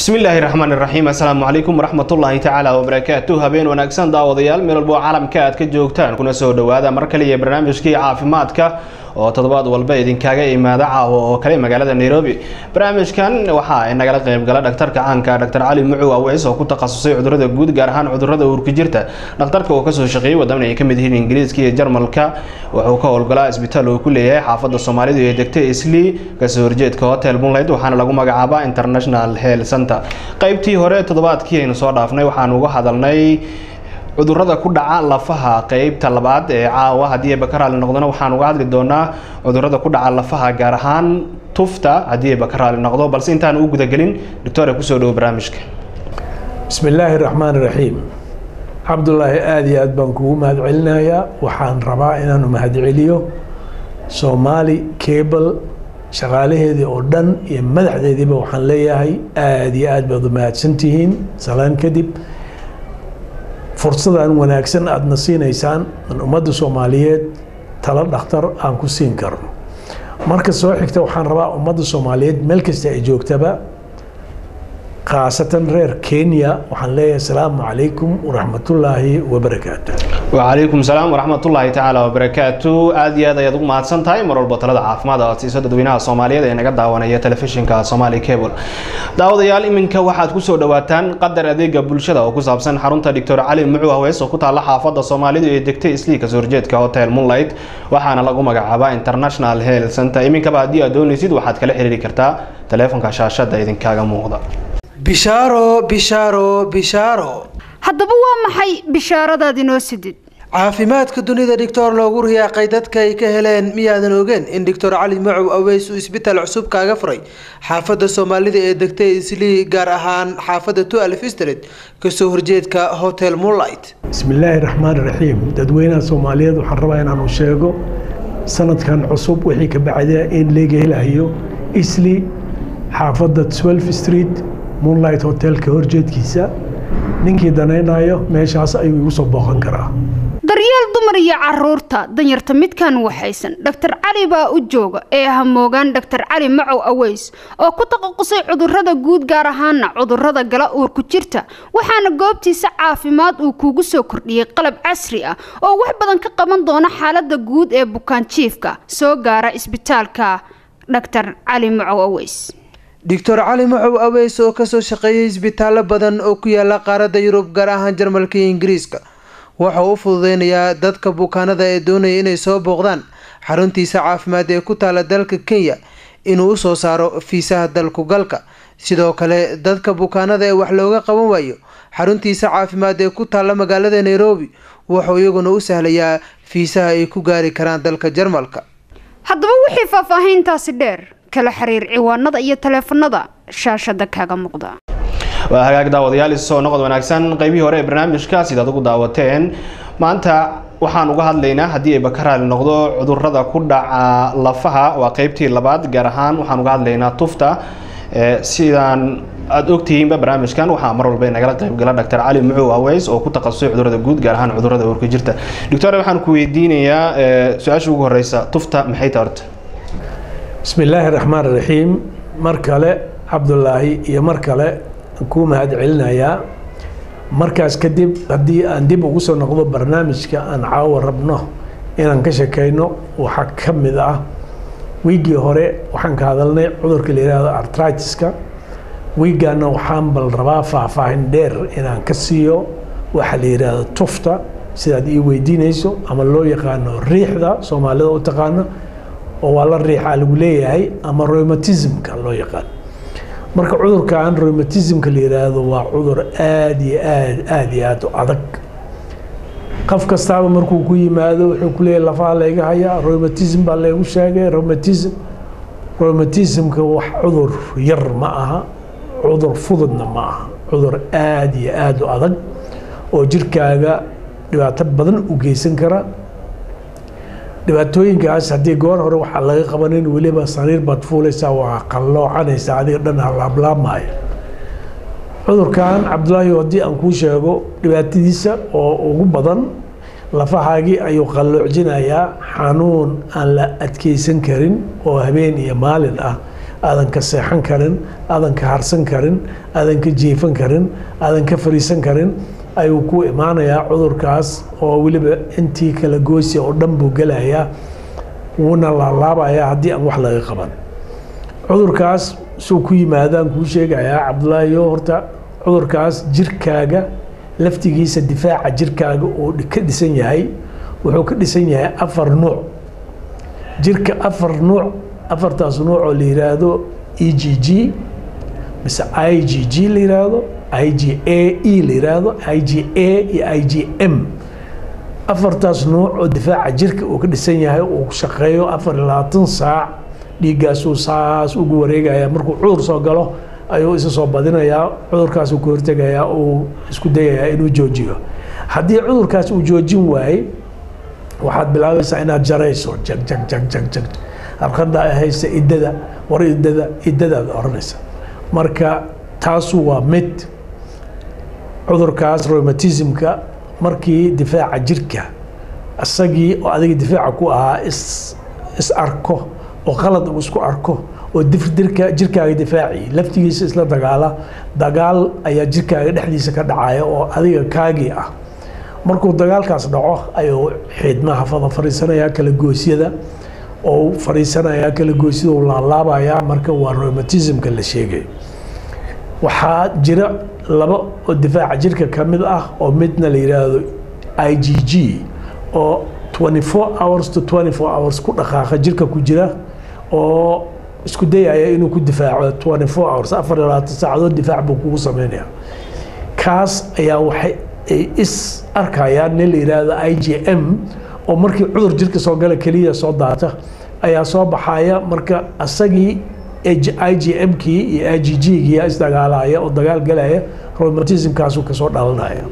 bismillaahi raxmaan iraxiim assalaamu calaykum waraxmatullaahi tacaala wabarakaatu habeen wanaagsan daawadayaal meel walbo caalamka aad ka joogtaan kuna soo dhawaada mar kaliya barnaamijkii caafimaadka oo toddobaad walba idinkaaga imaada caawa oo kale magaalada nairobi. Barnaamijkan waxaa nagala qeybgala dhaktarka caanka dr cali mucow aweys oo ku takhasusay cudurrada guud gaar ahaan cudurrada uurka jirta. Dhakhtarka oo ka soo shaqeeyey waddamada ay ka mid yihiin ingiriiska iyo jarmalka wuxuu ka howlgalaa isbitaal uu ku leeyahay xaafada soomaalidu ee degta islii ka soo horjeedka hotel bunlayd waxaana lagu magacaabaa international health center qeybtii hore toddobaadkii aynu soo dhaafnay waxaan uga hadalnay cudurrada ku dhaca lafaha. Qeybta labaad ee caawa haddii ayba ka raali noqdona waxaan uga hadli doonaa cudurrada ku dhaca lafaha gaar ahaan tufta haddii ayba ka raali noqdo. Balse intaan u gudagelin doctore ku soo dhowo barnaamijka. Bismi illaahi raxmaan iraxiim cabdulaahi aada iyo aad baan kugu mahad celinayaa waxaan rabaa inaanu mahadceliyo soomaali cable shaqaalaheedii oo dhan iyo madaxdeediiba waxaan leeyahay. Aada iyo aad baad u mahadsantihiin. Salaan kadib fursadan wanaagsan aadana siinaysaan an ummadda soomaaliyeed talo dhakhtar aan ku siin karno marka soo xigta waxaan rabaa ummadda soomaaliyeed meel kasta ay joogtaba khaasatan reer kenya waxaan leeyahay asalaamu calaykum waraxmatullaahi wabarakaatu wacalaykum salaam waraxmatullaahi tacaala wabarakaatu aada iyo aad ayaad ugu mahadsan tahay mar walba talada caafimaad aad siiso dadweynaha soomaaliyeed ee naga daawanaya telefishinka somaali cable. Daawadayaal iminka waxaad ku soo dhawaataan qadar adeega bulshada oo ku saabsan xarunta doctor cali mucu haweys oo ku taala xaafada soomaalidu ee degtay islii ka soo horjeedka hotel moonlight waxaana lagu magacaabaa international health center. Iminkaba haddii aad doonaysid waxaad kala xiriiri kartaa taleefonka shaashada idinkaaga muuqda bishaaro bishaaro bishaaro haddaba waa maxay bishaaradaad inoo sidid? Caafimaadka dunida dhictor loogu riyaaqay dadka ay ka heleen miyaadan ogeen in doctor cali macow aweys uu isbitaal cusub kaaga furay. Xaafada soomaalida ee degtay islii gaar ahaan xaafada tualf street ka soo horjeedka hotel moonlight. Bismi illaahi raxmaan iraxiim dadweynaha soomaaliyeed waxaan rabaa inaanu sheego sanadkan cusub wixii ka bacda in laga helayo islii xaafada twelve street moonlight hotelka horjeedkiisa ninkii danaynayo meeshaas ayuu igu soo booqan karaa. Daryeel dumar iyo carruurta danyarta midkan waxaysan. Dhaktar cali baa u jooga ee hamoogaan dhaktar cali macow aweys oo ku taqaqusay cudurrada guud gaar ahaana cudurrada gala uurku jirta. Waxaana goobtiisa caafimaad uu kuugu soo kordhiyey qalab casri ah oo wax badan ka qaban doona xaalada guud ee bukaan jiifka. Soo gaara isbitaalka dhaktar cali macow aweys doctor cali macow aweys oo ka soo shaqeeyay isbitaallo badan oo ku yaalla qaaradda yurub gaar ahaan jarmalka iyo ingiriiska. Wuxuu u fududeynayaa dadka bukaanada ee doonaya inay soo booqdaan xaruntiisa caafimaad ee ku taala dalka kenya inuu u soo saaro fiisaha dalku galka sidoo kale dadka bukaanada ee wax looga qaban waayo xaruntiisa caafimaad ee ku taala magaalada nairobi wuxuu iyaguna u sahlayaa fiisaha ay ku gaari karaan dalka jarmalka. Haddaba wixii faahfaahiintaasi dheer kala xiriir ciwaanada iyo taleefanada shaashada kaaga muuqda. Waa hagaag daawadayaal isoo noqod wanaagsan. Qeybihii hore ee barnaamijka sidaad ugu daawateen. Maanta waxaan uga hadlaynaa haddii ayba ka noqdo cudurrada ku dhaca lafaha waa qeybtii labaad gaar ahaan waxaan uga hadlaynaa tufta. Sidaan aada ogtihiinba barnaamijkan waxaa mar walba nagala qeybgala dhaktar cali mucow aweys oo ku takhasusay cudurrada guud gaar ahaan cudurrada uurka jirta. Doctor waxaan ku weydiinayaa su'aasha ugu horeysa tufta maxay ta horta bismi illaahi raxmaan iraxiim mar kale cabdulaahi iyo mar kale kuu mahad celinayaa markaas kadib haddii aan dib ugu soo noqdo barnaamijka aan caawa rabno inaan ka shekeyno waxaa ka mid ah wiiggii hore waxaan ka hadalnay cudurka la yihahdo artritiska wiiggaana waxaan bal rabaa faahfaahin dheer inaan ka siiyo waxa la yidhaahdo tufta sidaad ii weydiinayso ama loo yaqaano riixda soomaalida u taqaano oo waa la riixaa lagu leeyahay ama romatismka loo yaqaan. Marka cudurkan romatismka la yidhaahdo waa cudur aada iyo aad aada iyo aada u adag. Qof kastaaba markuu ku yimaado wuxuu ku leeyahy lafaha layga hayaa romatism baa laygu sheegay romatism romatismka wax cudur yar ma aha cudur fududna ma aha cudur aada iyo aada u adag oo jirkaaga dhibaato badan u geysan kara dhibaatooyinkaas haddii goor hore waxaa laga qabanin weliba sariir baad fuulaysaa waa qalloocanaysaa adiga dhan halaablaabmaayo cudurkan cabdulaahi haddii aan kuu sheego dhibaatadiisa oo ugu badan lafahaagii ayuu qalloocjinayaa xanuun aan la adkeysan karin oo habeen iyo maalin ah aadan ka seexan karin aadan ka harsan karin aadan ka jiifan karin aadan ka fariisan karin ayuu ku imaanayaa cudurkaas oo weliba intii kala goosi oo dhan buu gelayaa wuuna laalaabayaa haddii aan wax laga qaban. Cudurkaas suu ku yimaadaan kuu sheegayaa cabdulaahiyo horta cudurkaas jirkaaga laftigiisa difaaca jirkaaga uu ka dhisan yahay wuxuu ka dhisan yahay afar nuuc. Jirka afar nuuc afartaas nuuc oo la yiraahdo e g g mise i g g la yiraahdo i g a e la yiraahdo i g a iyo i g m. Afartaas nuuc oo difaaca jirka uu ka dhisan yahay uu shaqeeyo afar iyo labaatan saac dhiiggaasuu saas ugu wareegaya markuu cudur soo galo ayuu isa soo badinayaa cudurkaasuu ka hortegayaa uu isku dayayaa inuu joojiyo. Haddii cudurkaas uu joojin waayey waxaad bilaabaysaa inaad jarayso jag jag jag jag jag. Halqada haysta idada war idada idadaad oranaysa. Marka taasu waa mid cudurkaas rheumatismka markii difaaca jirka isagii oo adiga difaaca ku ahaa is is arko oo qalad uu isku arko oo dirka jirkaaga difaaci laftigiisa isla dagaala dagaal ayaa jirkaaga dhexdiisa ka dhacaya oo adiga kaagii ah. Markuu dagaalkaas dhaco ayuu xiidmaha fada fariisanayaa kala goosyada oo fariisanayaa kala goosyada uu laalaabayaa marka waa rheumatismka la sheegay. Waxaa jira laba oo difaaca jirka ka mid ah oo midna la yidhaahdo i g g oo 24 hours to 24 hours ku dhaqaaqa jirka ku jira oo isku dayaya inuu ku difaaco 24 hours afar iyo labaatan saacadood difaac buu kugu sameynaya. Kaas ayaa waxay ay is arkayaan nin la yidhaahdo i g m oo markii cudur jirka soo gala keliya soo daata ayaa soo baxaya marka asagii i g m kii iyo i g g kii isdagaalaya oo dagaal galaya rheumatismkaasuu ka soo dhalanaya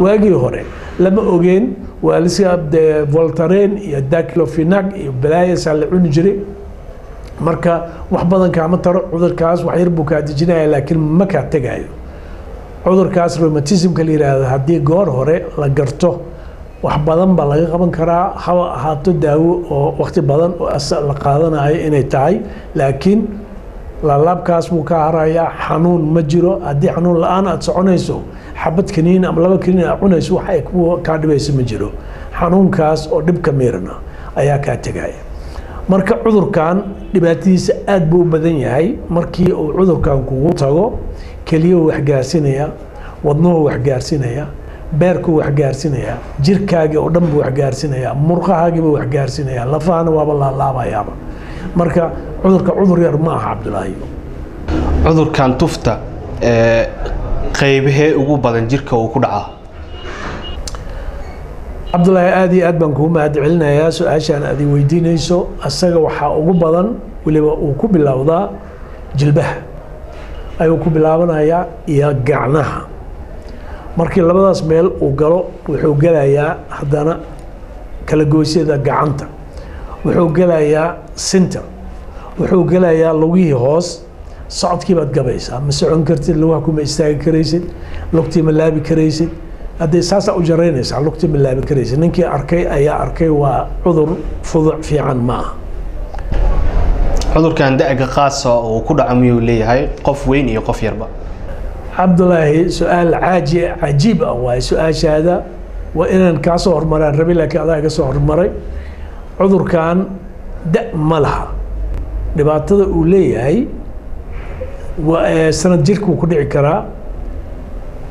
waagii hore lama ogeen waa liska de voltaren iyo daclofenag iyo balaayasaa la cuni jiray. Marka wax badan kaama taro cudurkaas wax yar buu kaa dejinaya laakiin ma kaa tegayo cudurkaas rheumatismka la yidhaahdo haddii goor hore la garto wax badan baa laga qaban karaa haba ahaato daawo oo wakti badan oo la qaadanayo inay tahay laakiin laalaabkaas buu ka harayaa xanuun ma jiro. Haddii xanuun la'aan aad soconayso xabad kaniin ama laba kaniin aad cunayso wax ay kaa dhibayso ma jiro. Xanuunkaas oo dhibka miirana ayaa kaa tegaya marka cudurkan dhibaatadiisa aad buu u badan yahay. Markii uu cudurkan kugu tago keliyuu waxgaarsinaya wadnuhu waxgaarsinaya beerkuu waxgaarsinaya jirkaagii oo dhan buu waxgaarsinaya murqahaagiibuu waxgaarsinaya lafahana waaba laalaabayaaba marka cudurka cudur yar ma aha cabdulaahi cudurkan tufta ee qaybahee ugu badan jirka uu ku dhacaa cabdulaahi aada iyo aad baan kuu mahad celinayaa su'aashaan aad i weydiinayso. Asaga waxaa ugu badan weliba uu ku bilowdaa jilbaha. Ayuu ku bilaabanayaa iyo gacnaha. Markii labadaas meel uu galo wuxuu gelayaa haddana kala goosyada gacanta. Wuxuu gelayaa sinter wuxuu gelayaa lugihii hoos socodkii baad gabaysaa ma socon kartid lugaha kuma istaagi karaysid lugtii ma laabi karaysid haddee saasaa u jaraynaysaa lugtii ma laabi karaysid. Ninkii arkay ayaa arkay waa cudur fuduc fiican ma aha cudurkan da-ga qaasa uu ku dhaco miyuu leeyahay? Qof weyn iyo qof yarba. Cabdulaahi su'aal caaji cajiib ah waaye su'aashaada waa inaan kaa soo hormaraan rabi laakiin adaa iga soo hormaray. Cudurkan da ma laha dhibaatada uu leeyahay sanad jirka wuu ku dhici karaa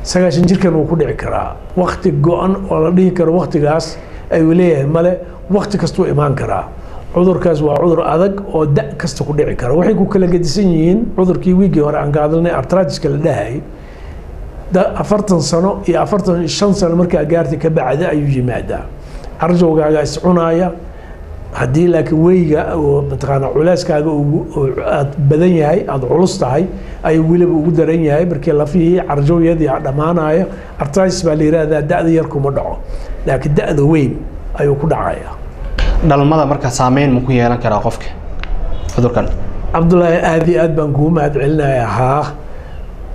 sagaashan jirkan wuu ku dhici karaa. Wakti go-an oo la dhihi karo waktigaas ayuu leeyahay male wakti kastuu imaan karaa. Cudurkaas waa cudur adag oo da kasta ku dhici kara waxay ku kala gedisan yihiin cudurkii wiigii hore aan ka hadalnay artratiska la dhahay. Afartan sano iyo afartan shan sano markaa gaartay ka bacda ayuu yimaadaa. Carjowgaaga iscunaaya haddii laakiin weyga oo mataqaana culeyskaaga aad badan yahay aada culus tahay ayuu weliba ugu daran yahay markii lafihii carjowyadii dhammaanaya artritis baa la yihahdaa da-da yar kuma dhaco. Laakiin da-da weyn ayuu ku dhacaya. Dhalmada marka saameyn ma ku yeelan karaa qofka? Cudurkan cabdulaahi aada iyo aad baan kugu mahad celinayaa haa.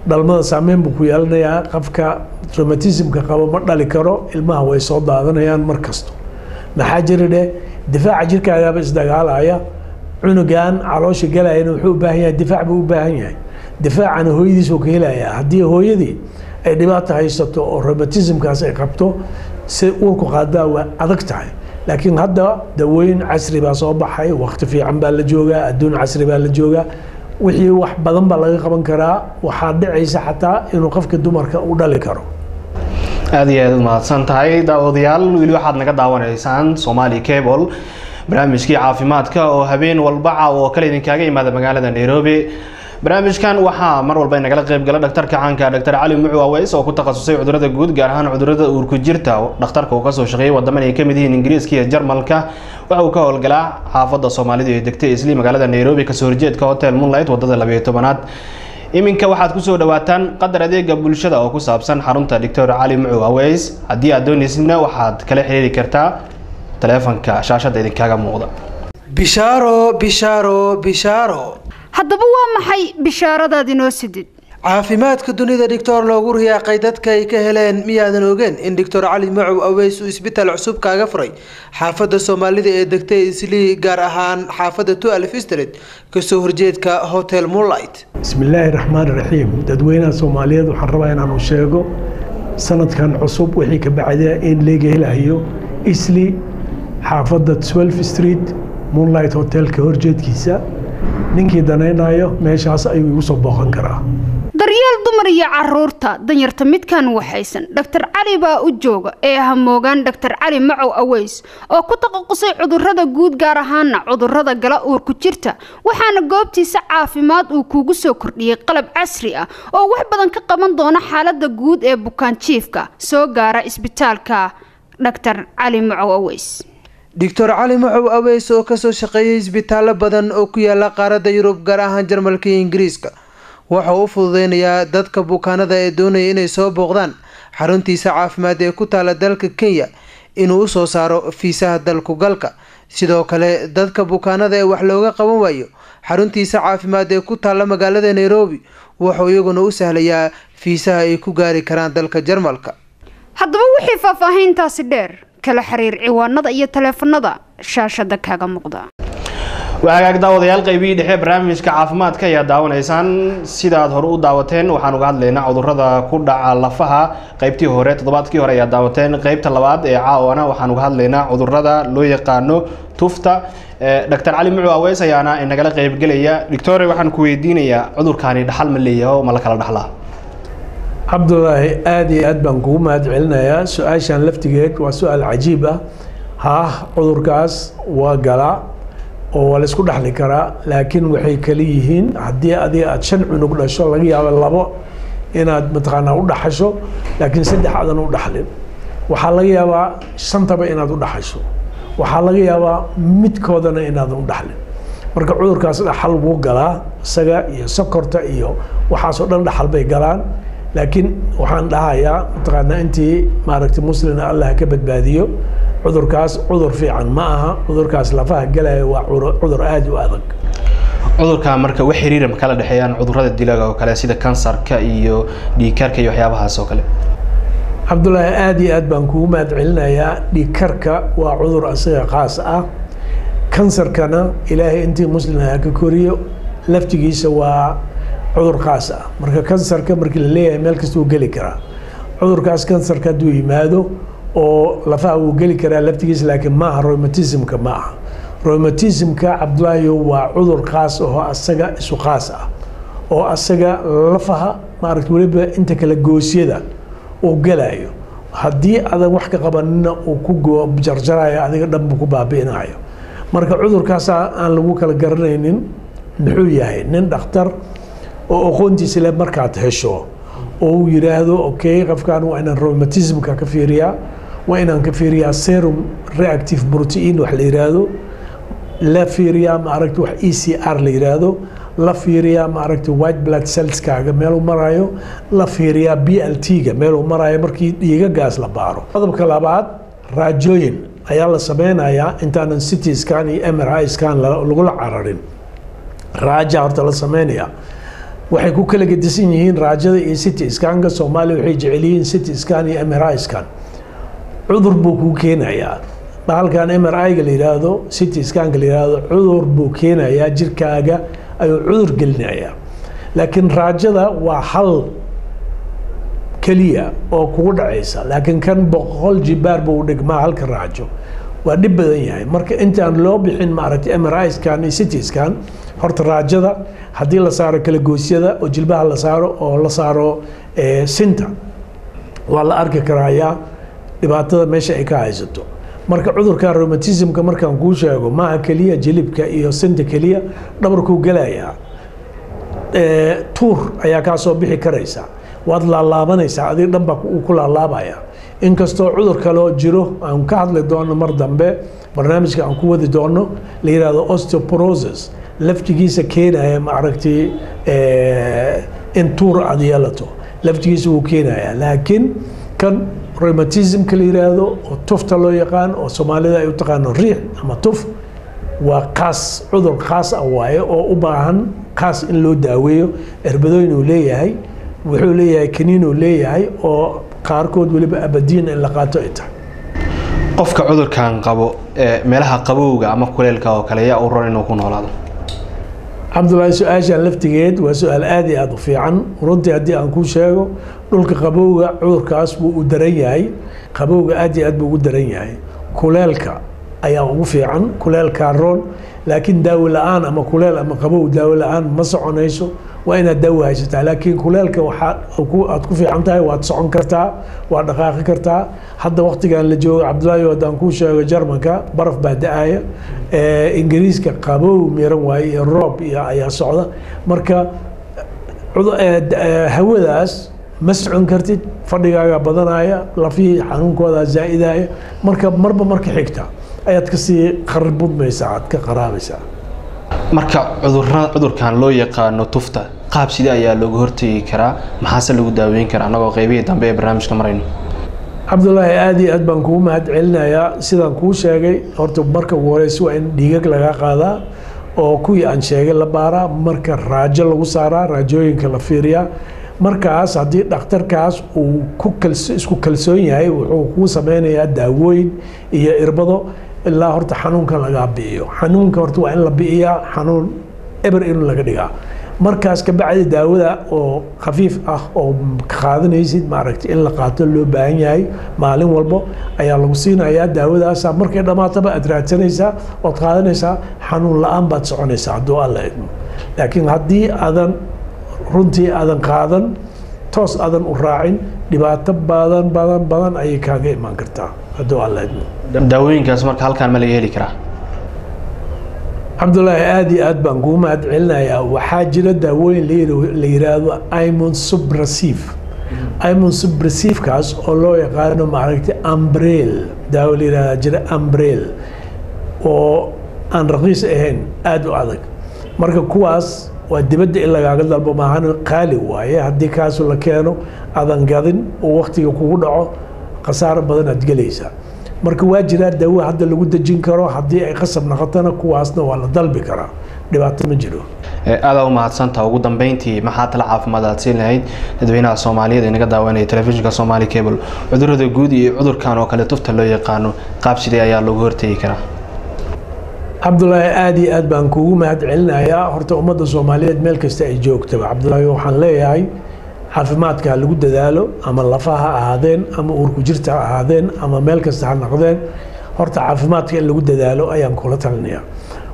Dhalmada saameyn buu ku yeelanayaa. Qofka rheumatismka qabo ma dhali karo ilmaha way soo daadanayaan mar kasto. Maxaa jira dheh difaaca jirkaagaaba isdagaalaya cunugan caloosha galayana wuxuu u baahan yahay difaac buu u baahan yahay. Difaacana hooyadiisuu ka helayaa. Haddii hooyadii ay dhibaato haysato oo romatismkaas ay qabto si uurku qaadaa waa adag tahay. Laakiin hadda dawooyin casri baa soo baxay waqti fiican baa la joogaa adduun casri baa la joogaa. Wixii wax badan baa laga qaban karaa waxaa dhicaysa xataa inuu qofka dumarka u dhali karo aada iyo aad umahadsan tahay. Daawadayaal weli waxaad naga daawanaysaan somali cable. Barnaamijkii caafimaadka oo habeen walba caawa oo kale idinkaaga imaada magaalada nairobi. Barnaamijkan waxaa mar walba nagala qayb gala dhaktarka caanka dr. Cali mucu aweys oo ku takhasusay cudurrada guud gaar ahaan cudurrada uurku jirta. Dhakhtarka uu ka soo shaqeeyay wadaman ay ka mid yihiin ingiriiska iyo jarmalka. Waxa uu ka howlgalaa xaafada soomaalida ee degtay isli magaalada nairobi ka soo horjeedka hotel moonlight waddada labayo tobanaad iminka waxaad ku soo dhawaataan qadar adeega bulshada oo ku saabsan xarunta doctor cali mucu aweys. Haddii aad dooneysna waxaad kala xiriiri kartaa taleefanka shaashada idinkaaga muuqda. Bishaaro bishaaro bishaaro. Haddaba waa maxay bishaaradaad inoo sidid caafimaadka dunida dhictor loogu riyaaqay dadka ay ka heleen miyaadan ogeen in doctor cali macow aweys uu isbitaal cusub kaaga furay. Xaafadda soomaalida ee degtay islii gaar ahaan xaafadda tualf street ka soo horjeedka hotel moonlight. Bismillaahi raxmaan raxiim dadweynaha soomaaliyeed waxaan rabaa inaanu sheego sanadkan cusub wixii ka bacda in leega helayo isli xaafadda twelf street moonlight hotelka horjeedkiisa ninkii danaynayo meeshaas ayuu igu soo booqan karaa. Daryeel dumar iyo carruurta danyarta midkan waxaysan dhaktar cali baa u jooga ee hamoogaan dhaktar cali macow aweys oo ku taqaqusay cudurrada guud gaar ahaana cudurrada gala uurku jirta. Waxaana goobtiisa caafimaad uu kuugu soo kordhiyey qalab casri ah oo wax badan ka qaban doona xaalada guud ee bukaan jiifka soo gaara isbitaalka dhaktar cali macow aweys doctor cali macow aweys oo ka soo shaqeeyay isbitaallo badan oo ku yaalla qaaradda yurub gaar ahaan jarmalka iyo ingiriiska. Waxa uu u fududeynayaa dadka bukaanada ee doonaya inay soo booqdaan xaruntiisa caafimaad ee ku taala dalka kenya inuu u soo saaro fiisaha dalku galka sidoo kale dadka bukaanada ee wax looga qaban waayo xaruntiisa caafimaad ee ku taala magaalada nairobi wuxuu iyaguna u sahlayaa fiisaha ay ku gaari karaan dalka jarmalka. Haddaba wixii faahfaahiintaasi dheer kala xiriir ciwaanada iyo taleefanada shaashada kaaga muuqda. Waa hagaag daawadayaal qaybihii dhexe barnaamijka caafimaadka ayaa daawanaysaan. Sidaad hore u daawateen waxaan uga hadlaynaa cudurrada ku dhaca lafaha. Qaybtii hore toddobaadkii hore ayaa daawateen. Qaybta labaad ee caawana waxaan uga hadlaynaa cudurrada loo yaqaano tufta. Doctor cali mucu aweys ayaana inagala qaybgelaya doctore waxaan ku weydiinayaa cudurkaani dhaxal ma leeyaho ma la kala dhaxlaa cabdulaahi aada iyo aad baan kugu mahad celinayaa. Su'aashan laftigeed waa su'aal cajiib ah. Haah cudurkaas waa galaa oo waa la isku dhexli karaa laakiin waxay kala yihiin haddii adiga aada shan cunug dhasho laga yaabo labo inaad mataqaanaa u dhaxasho laakiin saddex aadan u dhaxlin. Waxaa laga yaabaa shantaba inaad u dhaxasho. Waxaa laga yaabaa midkoodana inaadan u dhaxlin. Marka cudurkaas dhaxal wuu galaa isaga iyo sokorta iyo waxaasoo dhan dhaxal bay galaan laakiin waxaan dhahayaa mataqaanaa intii maaragtay muslina allah ka badbaadiyo cudurkaas cudur fiican ma aha cudurkaas lafaha galaya waa cudur aada u adag. Cudurka marka wax xiriira ma kala dhexeeyaan cudurrada dilaga oo kale sida kansarka iyo dhiigkarka iyo waxyaabahaas oo kale. Cabdulaahi aada iyo aad baan kugu mahad celinayaa dhiigkarka waa cudur isaga qaas ah. Kansarkana ilaahay intii muslina ka koriyo laftigiisa waa cudur qaas ah. Marka kansarka markii la leeyahay meel kasta wuu geli karaa. Cudurkaas kansarka hadduu yimaado oo lafaha wuu geli karaa laftigiisa laakiin maaha romatismka ma aha romatismka cabdulaahi waa cudur qaas oo asaga isu qaas ah. Oo asaga lafaha maaragta weliba inta kale goosyada uu gelayo haddii adan wax ka qabanina uu ku jarjarayo adiga dhanbu ku baabi'inayo marka cudurkaas aan lagu kala garanaynin muxuu yahay? Nin dhakhtar oo aqoontiisa le markaad hesho oo uu yiraahdo okay qofkan waa inaan romatismka ka fiiriyaa waa inaan ka fiiriyaa serum reactive protein wax la yiraahdo. La fiiriyaa maaragta wax e c r la yiraahdo. La fiiriyaa maaragta white blood cellskaaga meeluu marayo la fiiriyaa b l t-ga meeluu marayo markii dhiigagaas la baaro. Qodobka labaad raajooyin ayaa la sameynayaa intaanan city scan iyo m r i scan lagula cararin. Raaja horta la sameynaya waxay ku kala gedisan yihiin raajada iyo city scanka soomaaliya waxay jecel yihiin city scan iyo m r i scan. Cudur buu kuu keenayaa. Bahalkan m r i-ga la yidhaahdo city scanka la yidhaahdo cudur buu keenayaa jirkaaga ayuu cudur gelinayaa. Laakiin raajada waa hal keliya oo kugu dhacaysa. Laakiin kan boqol jibaar buu dhigmaa halka raajo waa dhib badan yahay. Marka intaan loo bixin maaragtay m r i scan iyo city scan horta raajada haddii la saaro kalagoosyada oo jilbaha la saaro oo la saaro sinta waa la arki karayaa. Dhibaatada meesha ay ka haysato. Marka cudurka romatismka markaan kuu sheego maaha keliya jilibka iyo sinta keliya dhabarkuu gelayaa tuur ayaa kaa soo bixi karaysa. Waad laalaabanaysaa adig dhan baa uu ku laalaabaya inkastoo cudur kaloo jiro aan ka hadli doono mar dambe barnaamijka aan ku wadi doono la yihahdo osteoporosis. Laftigiisa keenaya maaragtay in tuur aad yeelato. Laftigiisa wuu keenaya laakiin kan rheumatismka la yiraahdo oo tufta loo yaqaan oo soomaalida ay u riix ama tuf waa kaas cudur khaas ah waaye oo u baahan kaas in loo daaweeyo. Erbadooyin uu leeyahay wuxuu leeyahay kaniin uu leeyahay oo qaarkood weliba abadiin in la qaato ay tahay. Qofka cudurkan qabo ee meelaha qabowga ama kuleelka oo kale yaa u ron inuu ku noolaado? Cabdullaahi su'aashan laftigeed waa su'aal aada iyo aada u fiican. Runtii haddii aan kuu sheego dhulka qabowga cudurkaas buu u daran yahay. Qabowga aada iyo aad buu ugu daran yahay. Kuleelka ayaa ugu fiican kuleelkaa roon. Laakiin daawo la'aan ama kuleel ama qabow daawo la'aan ma soconayso waa inaad daawo haysataa laakiin kuleelka aad ku fiican tahay waad socon kartaa waad dhaqaaqi kartaa. Hadda waktigan la joogo cabdullaahi haddaan kuu sheego jarmanka baraf baa da'aya. Ingiriiska qabow miran waaye iyo roob iyo ayaa socda. Marka hawadaas ma socon kartid fadhigaaga badanaya lafihii xanuunkooda zaa'idaya marka marba marka xigta ayaad ka sii qaribudmaysaa aad ka qaraabaysaa marka cudurkan loo yaqaano tufta qaab sidee ayaa looga hortegi karaa maxaase lagu daaweyn karaa? Annagoo qeybihii dambe ee barnaamijka marayno cabdullaahi aada iyo aad baan kugu mahad celinayaa sidaan kuu sheegay horta marka ugu horeysa waa in dhiigag laga qaadaa oo kuwii aan sheegay la baaraa marka raajo lagu saaraa raajooyinka la fiiriyaa. Markaas haddii dhakhtarkaas uu ku isku kalsoon yahay wuxuu kuu sameynayaa daawooyin iyo irbado ilaa horta xanuunkan lagaa bi'iyo xanuunka horta waa in la bi'iyaa xanuun eber in laga dhigaa markaas ka bacdi daawada oo khafiif ah oo qaadanaysid maaragtay in la qaato loo baahan yahay maalin walbo ayaa lagu siinayaa daawadaasa. Markay dhammaataba aad raadsanaysaa ood qaadanaysaa xanuun la'aan baad soconaysaa hadduu alla idmo laakiin haddii aadan runtii aadan qaadan toos aadan u raacin dhibaato badan badan badan ayay kaaga imaan kartaa hadduu alla idmo daawooyinkaas marka halkaan ma laga heli karaa cabdullaahi aada iyo aad baan kugu mahad celinayaa waxaa jira daawooyin la yiraahdo imon subrasive imon subrasiivekaas oo loo yaqaano maaragtay ambrel daawo la yirahda jira ambrel oo aan raqiis ahayn aada u adag. Marka kuwaas waa dibadda in lagaaga dalbo maahan qaali waaye. Haddii kaasu la keeno aadan gadin oo waktiga kugu dhaco khasaaro badan aad gelaysaa marka waa jiraa daawo hadda lagu dejin karo haddii ay qasab noqotona kuwaasna waa la dalbi karaa. Dhibaato ma jiro. Aadaa u mahadsantaha ugu dambeyntii maxaa tala caafimaad aad siin lahayd? Dadweynaha soomaaliyeed ee naga daawanaya telefishinka somaali cable. Cudurada guud iyo cudurkan oo kale tufta loo yaqaano qaab sidee ayaa loogu hortegi karaa? Cabdullaahi aada iyo aad baan kuugu mahad celinayaa horta ummadda soomaaliyeed meel kasta ay joogtaba. Cabdullaahi waxaan leeyahay caafimaadka lagu dadaalo ama lafa ha ahaadeen ama uurku jirta ha ahaadeen ama meel kasta ha noqdeen horta caafimaadka in lagu dadaalo ayaan kula talinaya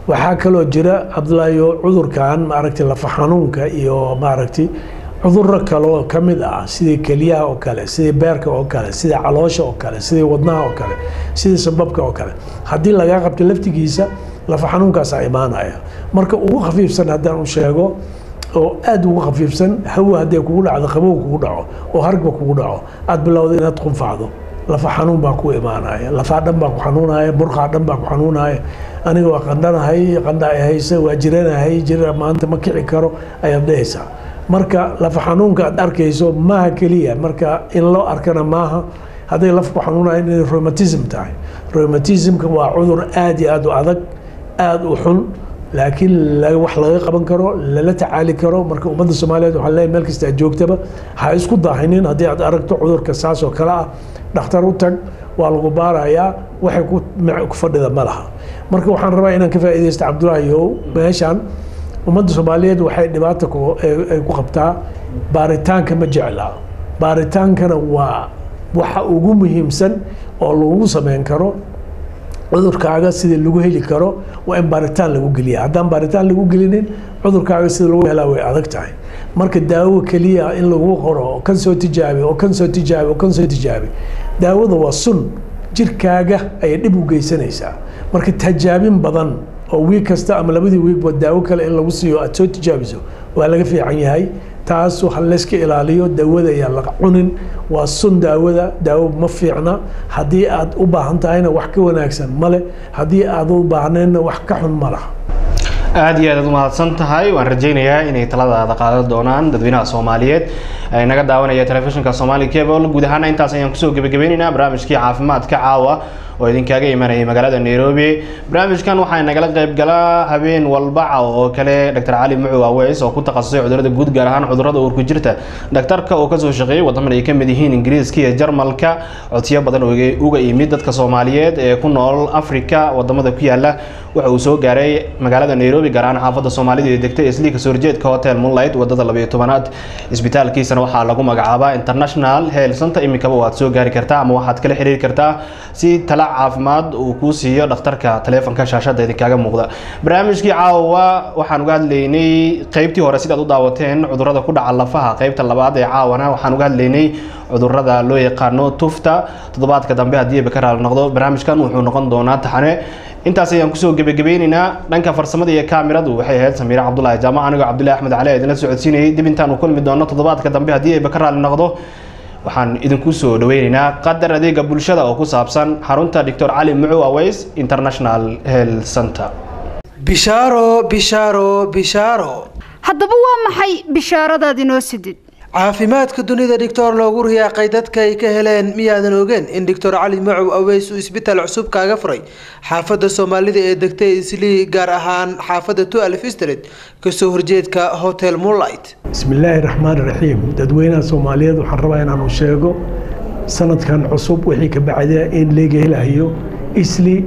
waxaa kaloo jira cabdullaahi cudurkan maaragtay lafa xanuunka iyo maaragtay cuduro kaloo ka mid ah sidii keliyaha oo kale sidii beerka oo kale sidii caloosha oo kale sidii wadnaha oo kale sidii sababka oo kale. Haddii lagaa qabto laftigiisa lafa xanuunkaasaa imaanaya marka ugu khafiifsan haddaan u sheego oo aada ugu khafiifsan hawa hadday kugu dhacdo qabow kugu dhaco oo hargba kugu dhaco aada bilowda inaad qunfacdo lafa xanuun baa ku imaanaya lafaa dhan baa ku xanuunaya murqaa dhan baa ku xanuunaya. Aniga waa qandhanahay qandha waa jiranahay jira maanta ma kici karo ayaad dhehaysaa. Marka lafa xanuunka aad arkayso maaha keliya. Marka in loo arkana maaha hadday laf ku xanuunayan inay rheumatism tahay. Rheumatismka waa cudur aada iyo aada u adag aada u xun laakiin wax laga qaban karo lala tacaali karo. Marka ummadda soomaaliyeed waxaan leeyahay meel kasta aad joogtaba ha isku daahinin. Haddii aad aragto cudurka saas oo kale ah dhakhtar u tag waa lagu baarayaa waxay ku fadhida ma laha. Marka waxaan rabaa inaan ka faa'iidaysto cabdulaahiyow meeshan ummadda soomaaliyeed waxay dhibaata ay ku qabtaa baaritaanka ma jecla baaritaankana waa waxa ugu muhiimsan oo lagu sameyn karo cudurkaaga sida lagu heli karo waa in baaritaan lagu geliya. Haddaan baaritaan lagu gelinin cudurkaaga sida lagu helaa way adag tahay. Marka daawo keliya in lagu qoro oo kan soo tijaabi oo kan soo tijaabi oo kan soo tijaabi. Daawada waa sun. Jirkaaga ayay dhib u geysanaysaa. Marka tajaabin badan oo wiig kasta ama labadii wiigba daawo kale in lagu siiyo aad soo tijaabiso waa laga fiican yahay taas ha layska ilaaliyo daawada ayaa laga cunin. Waa sun daawada daawo ma fiicna. Haddii aad u baahan tahayna wax ka wanaagsan male haddii aad u baahneenna wax ka xun ma laha. Aada iyo aad aad umahadsan tahay. Waan rajaynayaa inay taladaada qaadan doonaan dadweynaha soomaaliyeed. Ay naga daawanaya telefishinka somali cable. Guud ahaana intaas ayaan ku soo gebagabeyneynaa barnaamijkii caafimaadka caawa oo idinkaaga imanayay magaalada nairobi. Barnaamijkan waxaa nagala qayb galaa habeen walbaca oo kale dr. Cali mucow aweys oo ku takhasusay cudurrada guud gaar ahaan cudurrada uurku jirta dhaktarka oo ka soo shaqeeyay waddaman ay ka mid yihiin ingiriiska iyo jarmalka codsiyo badan uga yimid dadka soomaaliyeed ee ku nool africa waddamada ku yaalla waxa uu soo gaaray magaalada nairobi gaar ahaan xaafadda soomaalida ee degtay isliika soorjeedka hotel moonlight waddada labayo tobanaad. Isbitaalkiisana waxaa lagu magacaabaa international health center. Iminkaba waad soo gaari kartaa ama waxaad kala xiriiri kartaa. Si tala caafimaad uu kuu siiyo dhakhtarka taleefonka shaashada idinkaaga muuqda. Barnaamijkii caawa waxaan uga hadlaynay qeybtii hore sidaad u daawateen cudurrada ku dhaca lafaha. Qeybta labaad ee caawana waxaan uga hadlaynay cudurrada loo yaqaano tufta. Toddobaadka dambe haddii ba ka raali noqdo barnaamijkan wuxuu noqon doonaa taxane. Intaas ayaan ku soo gebagabeyneynaa dhanka farsamada iyo kaamiradu waxay ahayd samiire cabdulaahi jaamac anigoo cabdullahi axmed cali idinla socodsiinayay. Dib intaan u kulmi doono toddobaadka dambe haddii ayba ka raali noqdo waxaan idinku soo dhaweyneynaa qadar adeega bulshada oo ku saabsan xarunta doctor cali mucow aweys international health center. Bishaaro bishaaro bishaaro. Haddaba waa maxay bishaaradaad inoo sidid caafimaadka dunida dhictor loogu riyaaqay dadka ay ka heleen miyaadan ogeen in doctor cali macow aweys uu isbitaal cusub kaaga furay. Xaafadda soomaalida ee degtay islii gaar ahaan xaafadda tualf street ka soo horjeedka hotel moonlight. Bismillaahi raxmaan raxiim dadweynaha soomaaliyeed waxaan rabaa inaanu sheego sanadkan cusub wixii ka bacda in laga helayo isli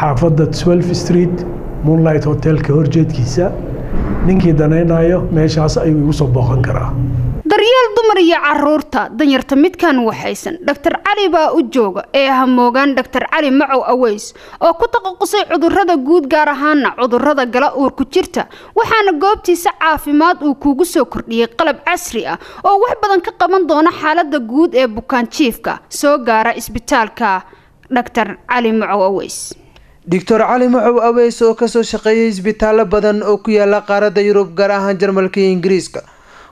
xaafadda twelf street moonlight hotelka horjeedkiisa ninkii danaynayo meeshaas ayuu igu soo booqan karaa. Daryeel dumar iyo carruurta danyarta midkan waxaysan dhaktar cali baa u jooga ee hamoogaan dhaktar cali macow aweys oo ku taqaqusay cudurrada guud gaar ahaana cudurrada gala uurku jirta waxaana goobtiisa caafimaad uu kuugu soo kordhiyey qalab casri ah oo wax badan ka qaban doona xaalada guud ee bukaan jiifka soo gaara isbitaalka dhaktar cali macow aweys doctor cali macow aweys oo ka soo shaqeeyay isbitaallo badan oo ku yaalla qaaradda yurub gaar ahaan jarmalka iyo ingiriiska.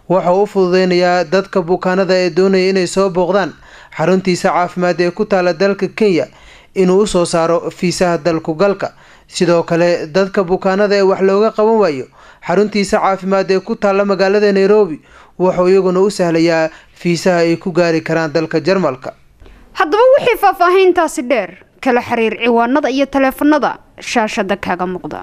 Waxa u fududeynayaa dadka bukaanada ee doonaya inay soo booqdaan xaruntiisa caafimaad ee ku taala dalka kenya inuu u soo saaro fiisaha dalku galka sidoo kale dadka bukaanada ee wax looga qaban waayo xaruntiisa caafimaad ee ku taalla magaalada nairobi wuxuu iyaguna u sahlayaa fiisaha ay ku gaari karaan dalka jarmalka. Haddaba wixii faahfaahiintaasi dheer kala xiriir ciwaanada iyo taleefanada shaashada kaaga muuqda